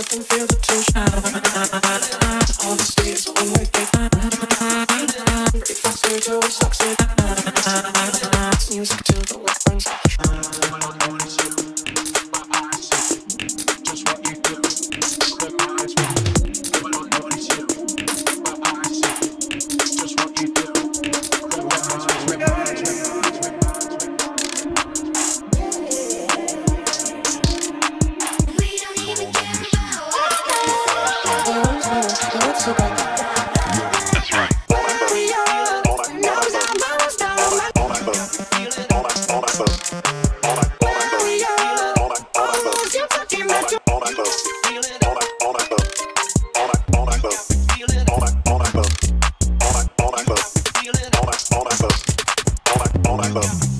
up and feel the tension. All the awakened. If I say to succeed, it's music to the weapons. All that love.